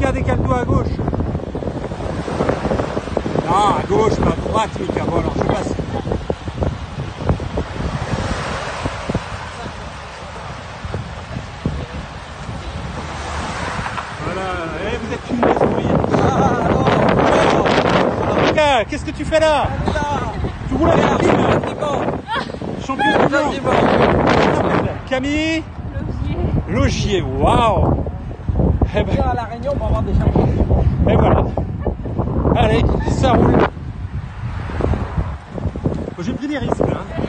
regardez quel doigt à gauche. Non, à gauche, pas à droite, Mika. Bon, alors je passe. Voilà, et vous êtes une laisse Ah, ah, ah oh, oh. qu'est-ce que tu fais là Tu roules avec qui Champion du monde. Camille Logier, waouh. Eh ben, à la Réunion pour avoir des champions. et voilà. Allez, ça roule. J'ai pris des risques là. hein.